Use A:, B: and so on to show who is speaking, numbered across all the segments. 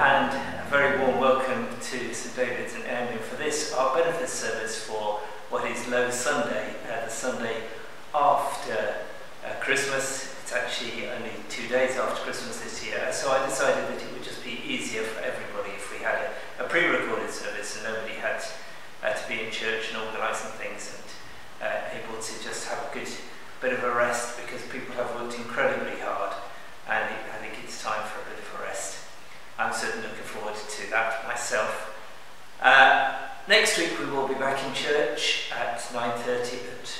A: and a very warm welcome to St David's and Airmyn for this, our benefit service for what is Low Sunday, uh, the Sunday after uh, Christmas. It's actually only two days after Christmas this year, so I decided that it would just be easier for everybody if we had a, a pre-recorded service and nobody had uh, to be in church and organising things and uh, able to just have a good bit of a rest because people have worked incredibly hard and it, I think it's time for a bit of a rest. I'm certainly looking that myself. Uh, next week we will be back in church at 9.30 at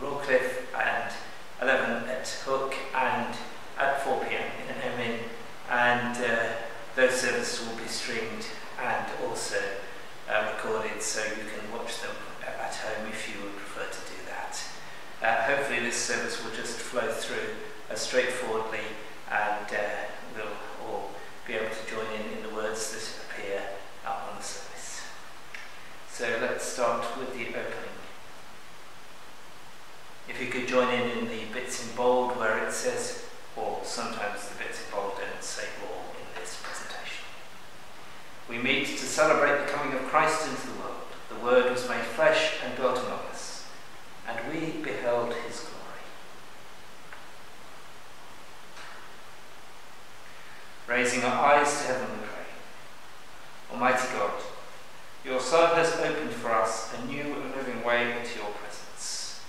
A: Rawcliffe and 11 at Hook and at 4pm in Airmyn and uh, those services will be streamed and also uh, recorded so you can watch them at home if you would prefer to do that. Uh, hopefully this service will just flow through as straightforwardly and uh, we'll all be able to join in in the words that appear out on the service. So let's start with the opening. If you could join in in the bits in bold where it says, or sometimes the bits in bold don't say more in this presentation. We meet to celebrate the coming of Christ into the world. The Word was made flesh and dwelt among us, and we beheld his glory. Raising our eyes to heaven, we pray. Almighty God, your Son has opened for us a new and living way into your presence.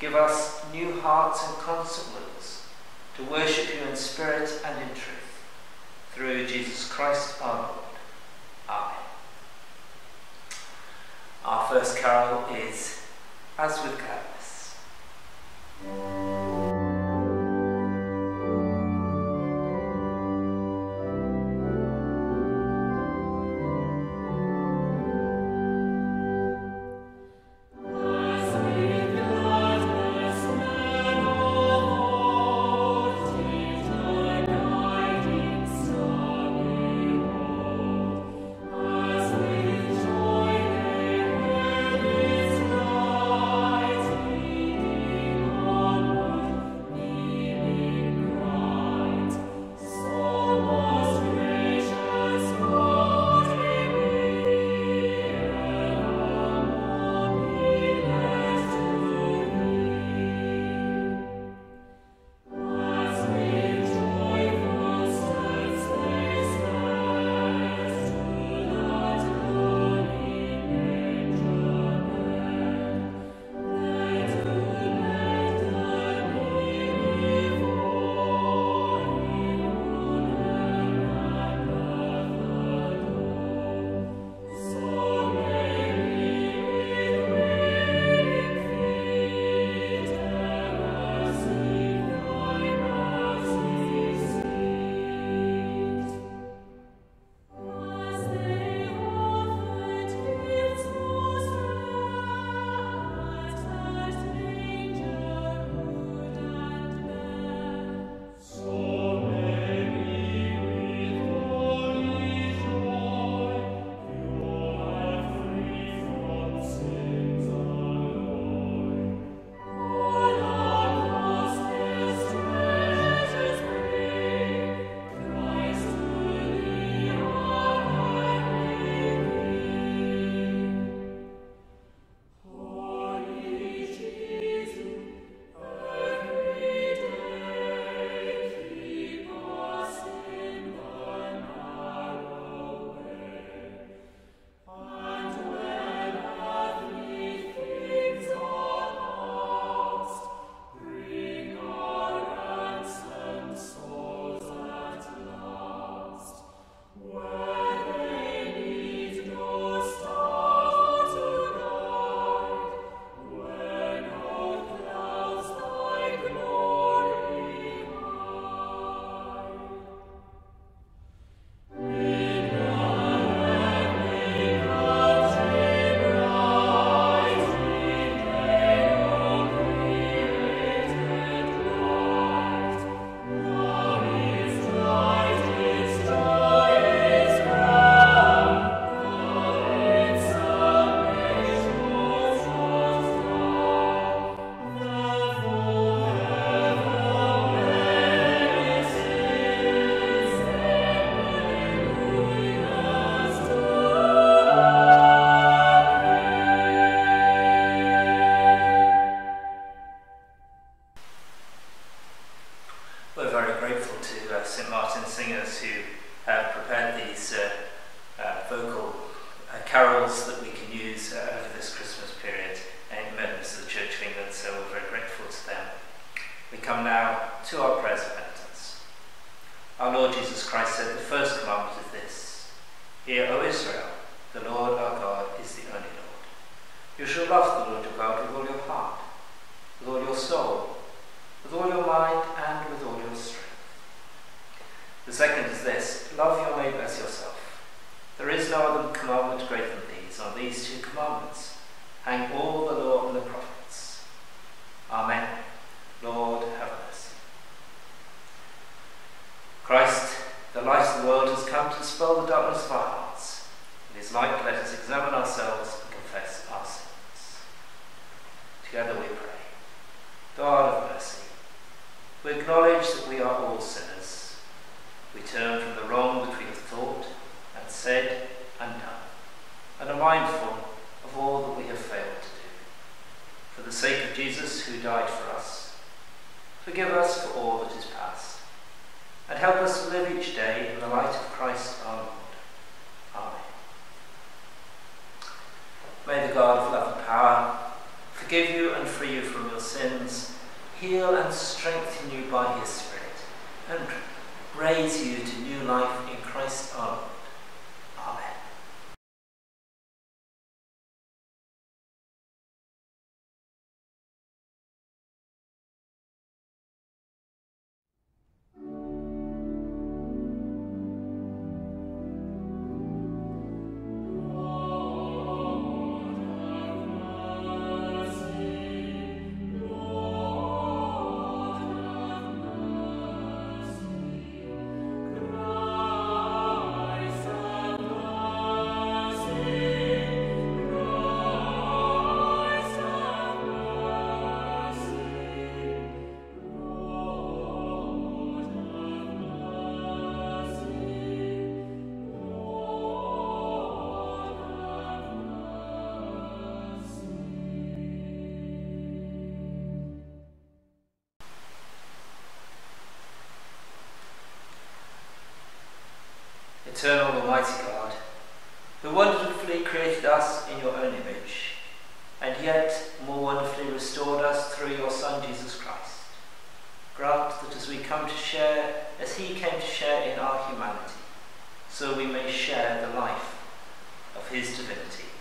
A: Give us new hearts and constant wills to worship you in spirit and in truth, through Jesus Christ our Lord. Amen. Our first carol is As with Gladness. your sins, heal and strengthen you by his Spirit, and raise you to new life in Christ our Lord. so we may share the life of his divinity.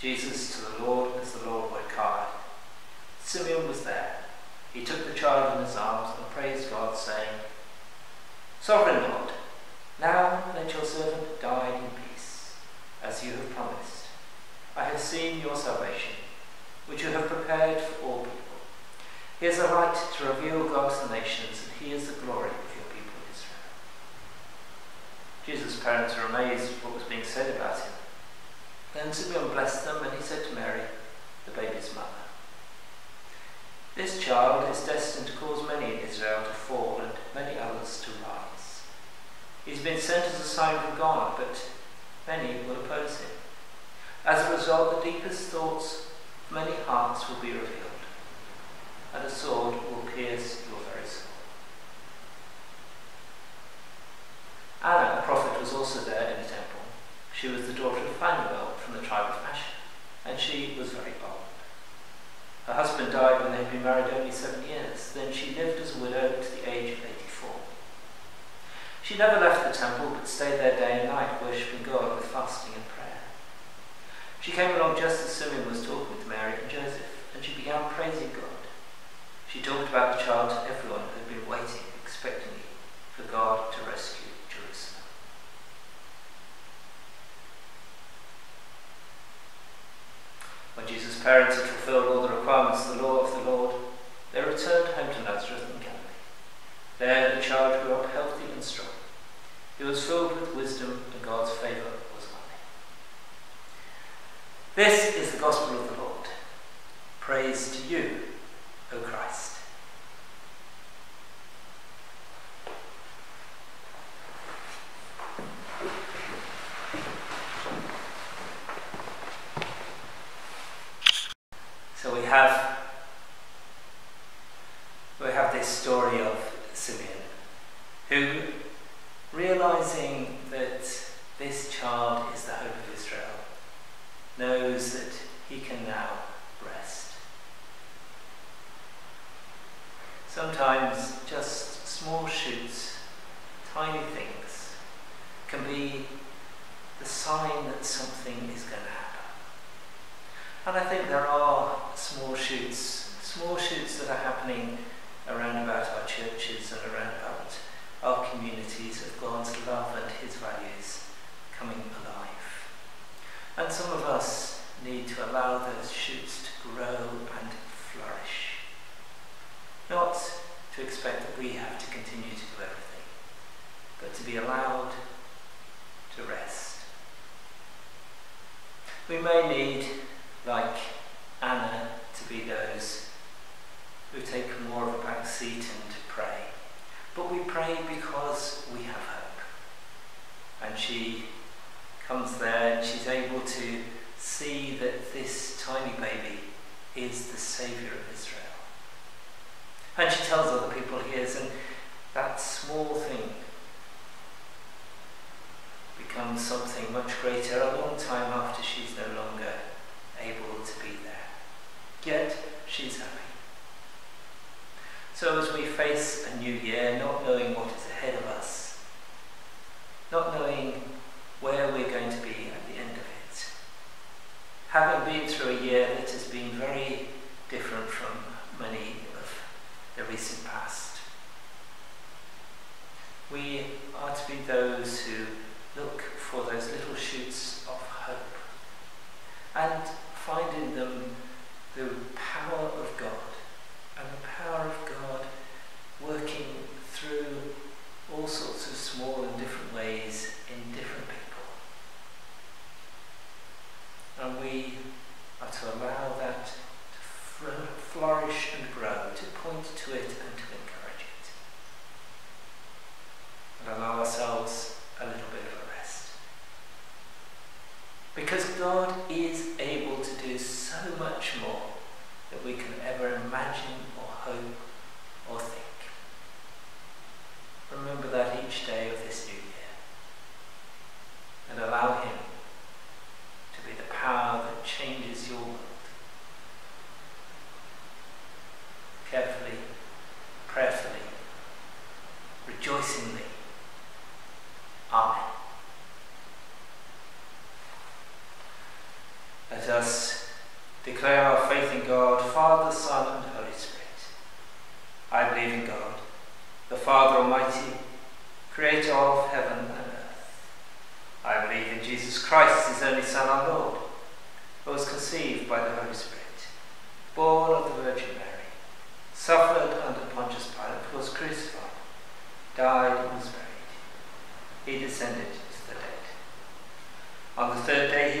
A: Jesus to the Lord as the Lord required, Simeon was there. He took the child in his arms and praised God, saying, Sovereign Lord, now let your servant die in peace, as you have promised. I have seen your salvation, which you have prepared for all people. He has a right to reveal God to the nations, and he is the glory of your people Israel. Jesus' parents were amazed at what was being said about him. Then Simeon blessed them, and he said to Mary, the baby's mother, This child is destined to cause many in Israel to fall, and many others to rise. He's been sent as a sign from God, but many will oppose him. As a result, the deepest thoughts of many hearts will be revealed, and a sword will pierce your very soul. Anna, a prophet, was also there in the temple. She was the daughter of Phanuel tribe of Asher, and she was very old. Her husband died when they had been married only seven years. Then she lived as a widow to the age of 84. She never left the temple, but stayed there day and night, worshipping God with fasting and prayer. She came along just as Simeon was talking with Mary and Joseph, and she began praising God. She talked about the child to everyone who had been waiting expectantly for God to rescue Jerusalem. When Jesus' parents had fulfilled all the requirements of the law of the Lord, they returned home to Nazareth in Galilee. There the child grew up healthy and strong. He was filled with wisdom, and God's favour was on him. This is the gospel of the Lord. Praise to you, O Christ. So we have we have this story of Simeon who realizing that this child is the hope of Israel, knows that he can now rest. Sometimes just small shoots, tiny things, can be the sign that something is going to happen. And I think there are small shoots, small shoots that are happening around about our churches and around about our communities of God's love and His values coming alive. And some of us need to allow those shoots to grow and flourish. Not to expect that we have to continue to do everything, but to be allowed to rest. We may need, like Anna, to be those who take more of a back seat and to pray but we pray because we have hope. And she comes there and she's able to see that this tiny baby is the Saviour of Israel. And she tells other people he is, and that small thing becomes something much greater a long time after she's no longer able to be there. Yet she's happy. So, as we face a new year, not knowing what is ahead of us, not knowing where we're going to be at the end of it, having been through a year that has been very different from many of the recent past, we are to be those who look for those little shoots of hope and find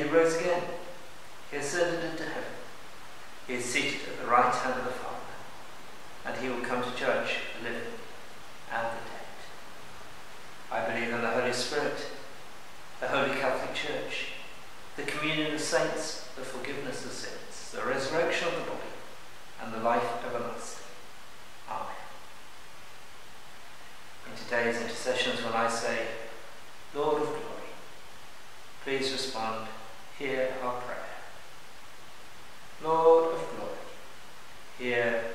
A: he rose again. He ascended into heaven. He is seated at the right hand of the Father, and he will come to judge the living and the dead. I believe in the Holy Spirit, the Holy Catholic Church, the communion of saints, the forgiveness of sins, the resurrection of the body, and the life everlasting. Amen. In today's intercessions, when I say, Lord of glory, please respond hear our prayer. Lord of glory, hear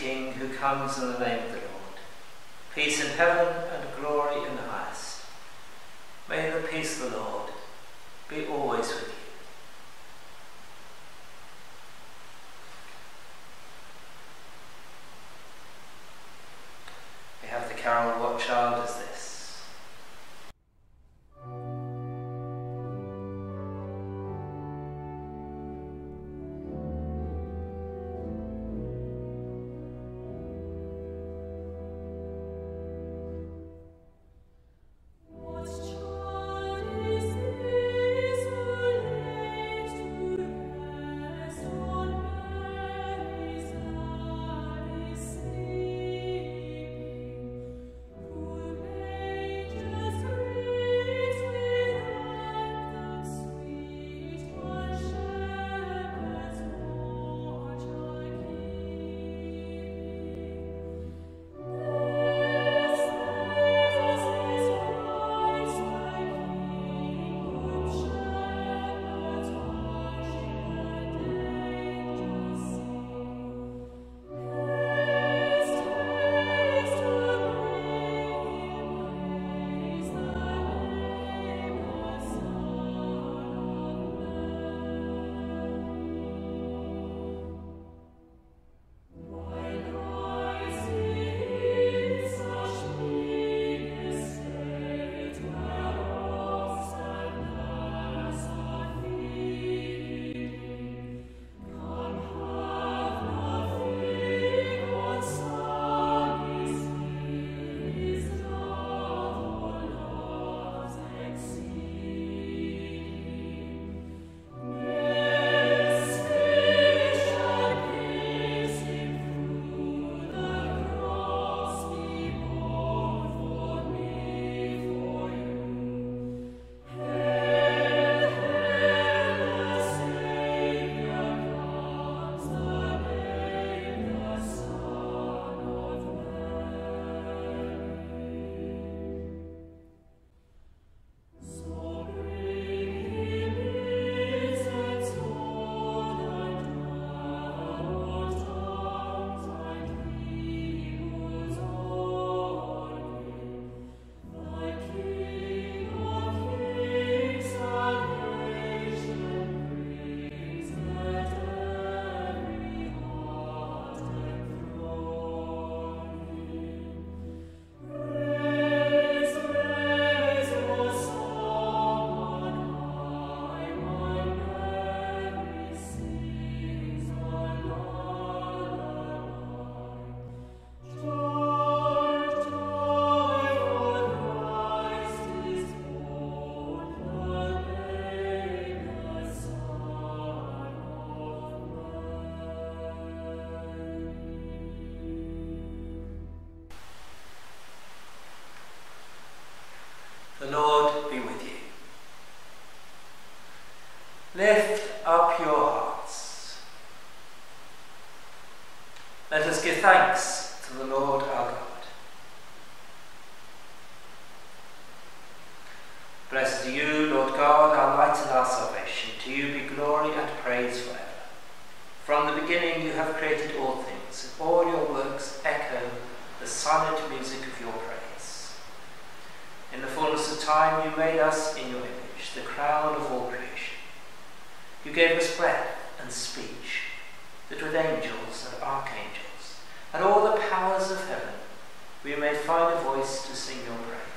A: King who comes in the name of the Lord. Peace in heaven and glory in the highest. May the peace of the Lord be always with you. With angels and archangels and all the powers of heaven we may find a voice to sing your praise.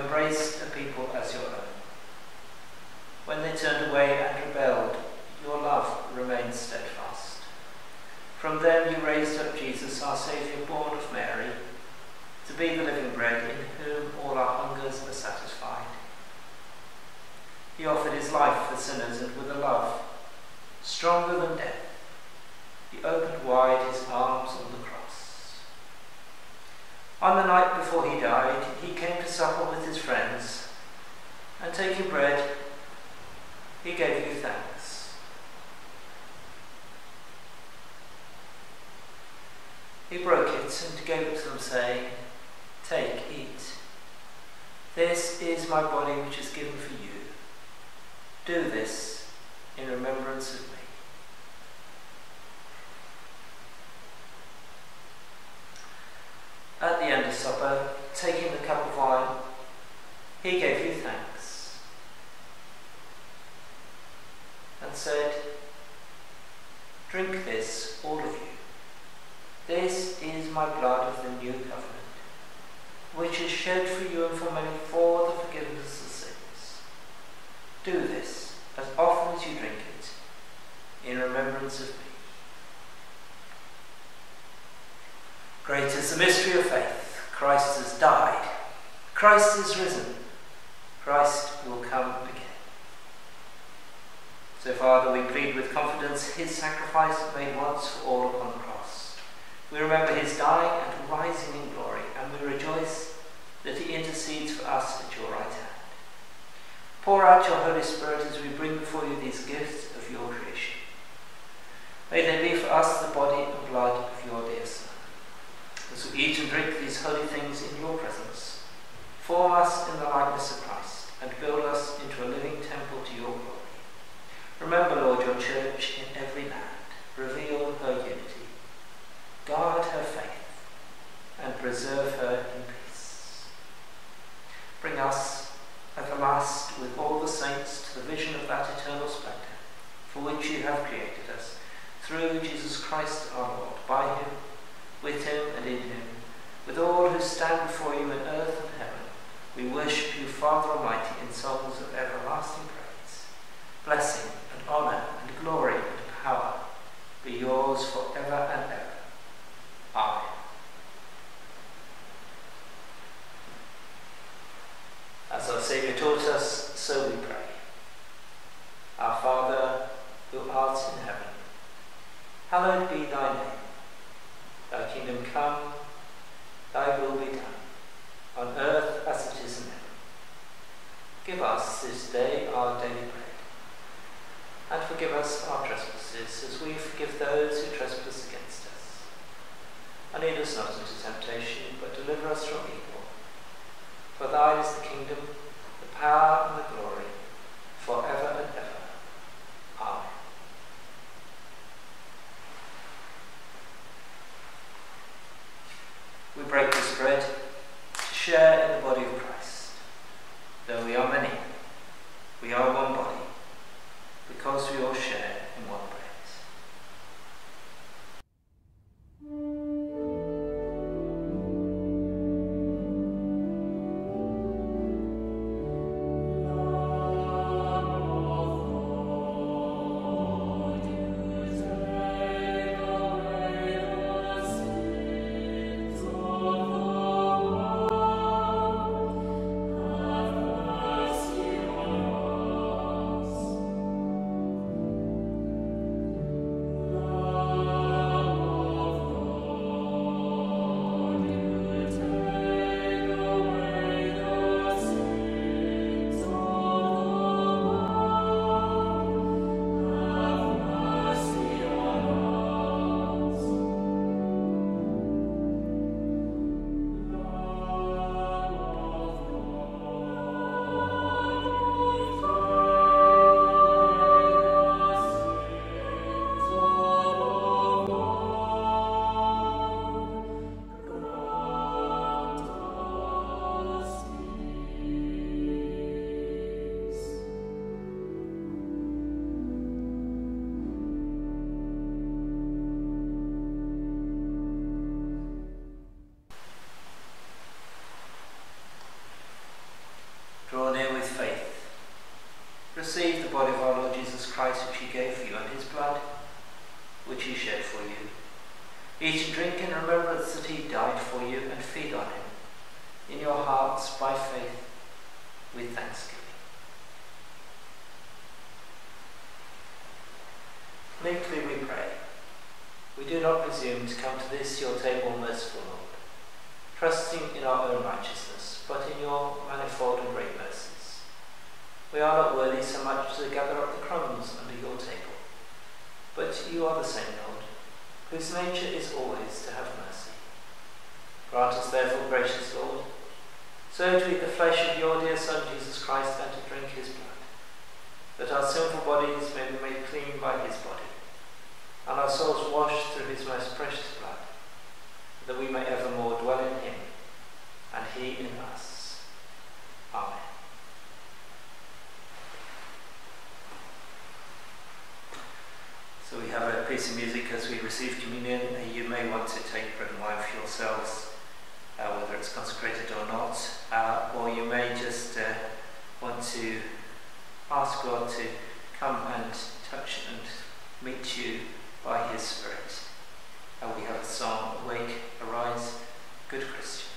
A: Embraced a people as your own. When they turned away and rebelled, your love remained steadfast. From them you raised up Jesus, our Saviour, born of Mary, to be the living bread in whom all our hungers are satisfied. He offered his life for sinners and with a love stronger than death he opened wide his arms on the cross. On the night before he died, he came to supper with his friends, and taking bread, he gave you thanks. He broke it and gave it to them, saying, Take, eat. This is my body which is given for you. Do this in remembrance of me. At the end of supper, taking the cup of wine, he gave you thanks and said, Drink this, all of you. This is my blood of the new covenant, which is shed for you and for many for the forgiveness of sins. Do this as often as you drink it in remembrance of me. Great is the mystery of faith. Christ has died. Christ is risen. Christ will come again. So, Father, we plead with confidence his sacrifice made once for all upon the cross. We remember his dying and rising in glory, and we rejoice that he intercedes for us at your right hand. Pour out your Holy Spirit as we bring before you these gifts of your creation. May they be for us the body and blood of your dear Son as we eat and drink these holy things in your presence, form us in the likeness of Christ and build us into a living temple to your glory. Remember, Lord, your church in every land. Reveal her unity. Guard her faith and preserve her in peace. Bring us at the last with all the saints to the vision of that eternal splendour for which you have created us through Jesus Christ our Lord. By him with him and in him, with all who stand before you in earth we worship you, Father Almighty, in songs of everlasting praise. Blessing and honour and glory and power be yours forever and ever. Amen. As our Saviour taught us, so we pray. Our Father, who art in heaven, hallowed be thy name. Thy kingdom come, thy will be done, on earth as it is in heaven. Give us this day our daily bread, and forgive us our trespasses as we forgive those who trespass against us. And lead us not into temptation, but deliver us from evil. For thine is the kingdom, the power, and the glory, forever and ever. Amen. We break this bread to share in the body of Christ. Though we are many, we are one to this your table, merciful Lord, trusting in our own righteousness, but in your manifold and great mercies. We are not worthy so much to gather up the crumbs under your table, but you are the same Lord, whose nature is always to have mercy. Grant us therefore, gracious Lord, so to eat the flesh of your dear Son Jesus Christ and to drink his blood, that our sinful bodies may be made clean by his body, and our souls washed through his most precious that we may evermore dwell in him, and he in us. Amen. So we have a piece of music as we receive communion. You may want to take bread and wine for yourselves, uh, whether it's consecrated or not, uh, or you may just uh, want to ask God to come and touch and meet you by His Spirit. And we have a song, Awake, Arise, Good Christian.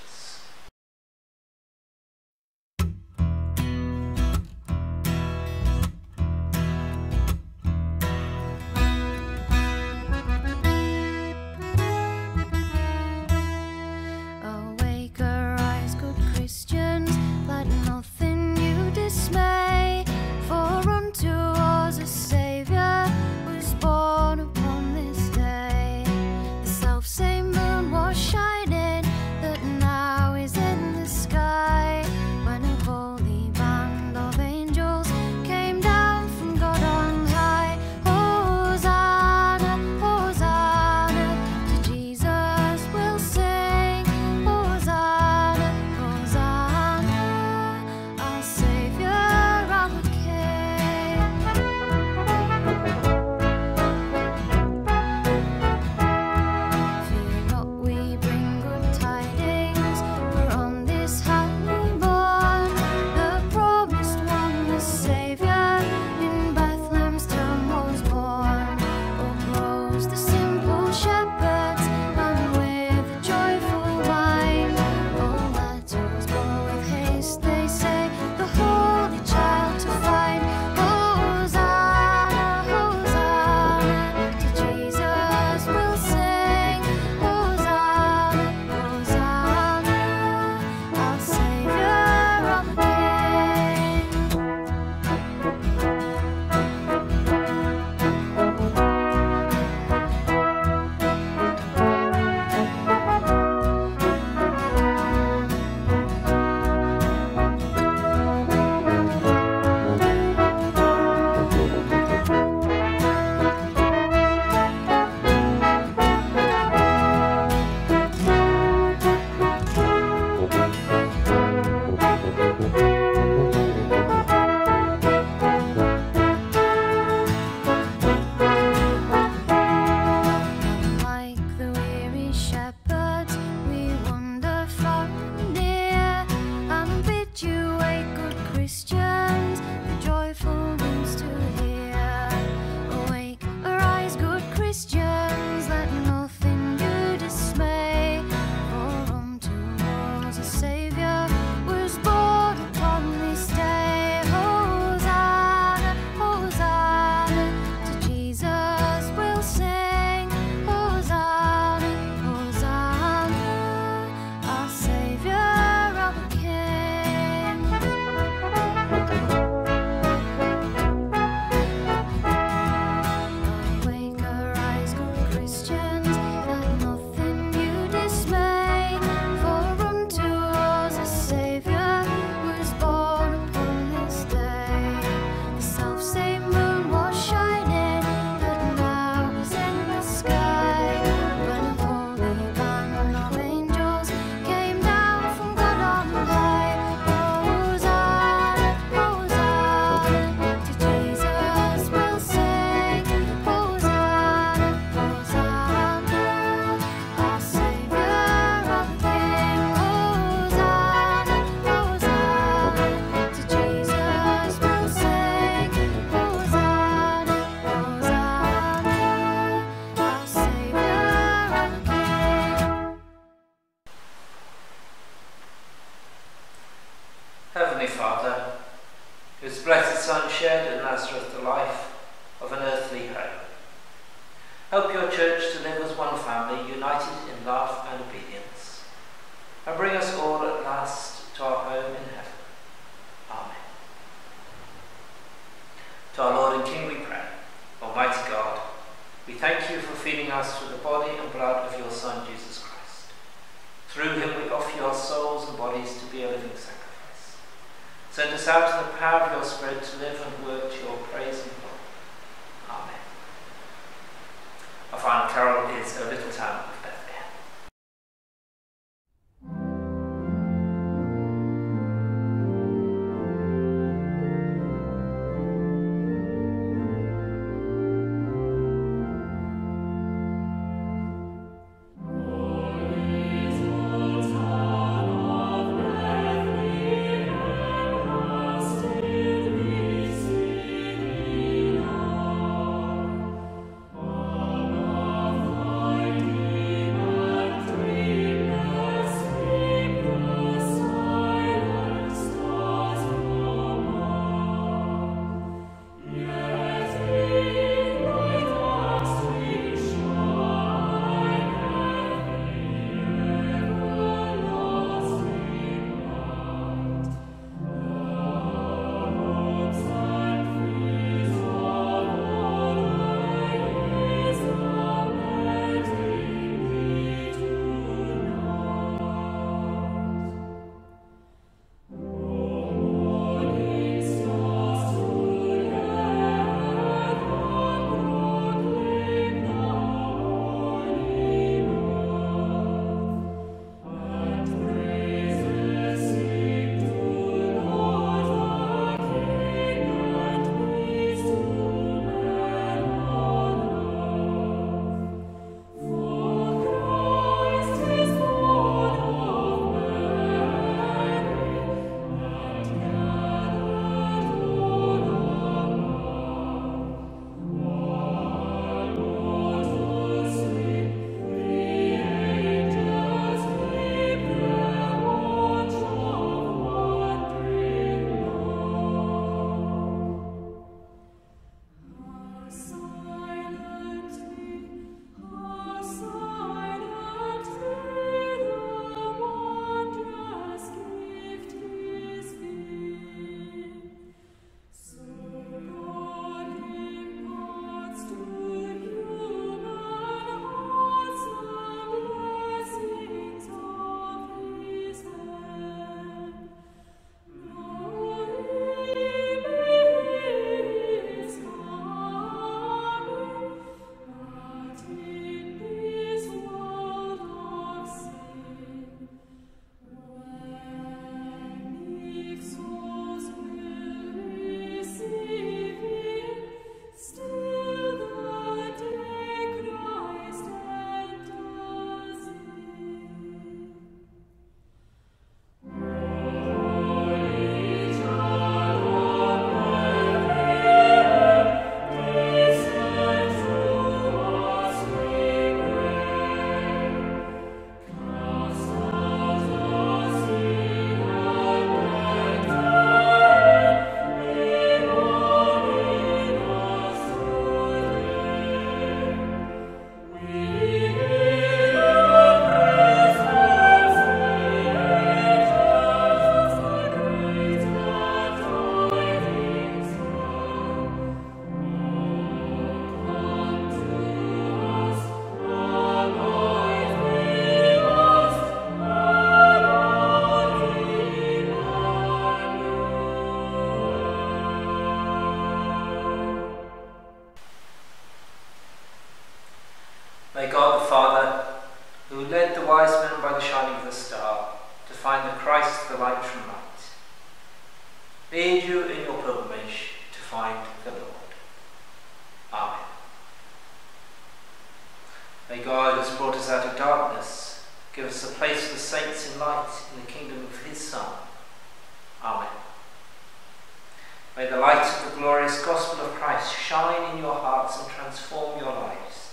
A: Glorious gospel of Christ shine in your hearts and transform your lives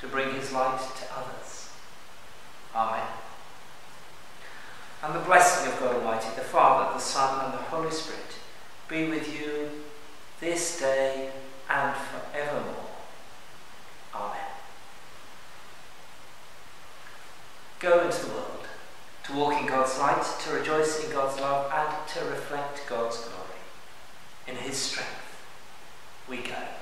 A: to bring his light to others. Amen. And the blessing of God Almighty, the Father, the Son, and the Holy Spirit be with you this day and forevermore. Amen. Go into the world to walk in God's light, to rejoice in God's love, and to reflect God's glory in His strength we go.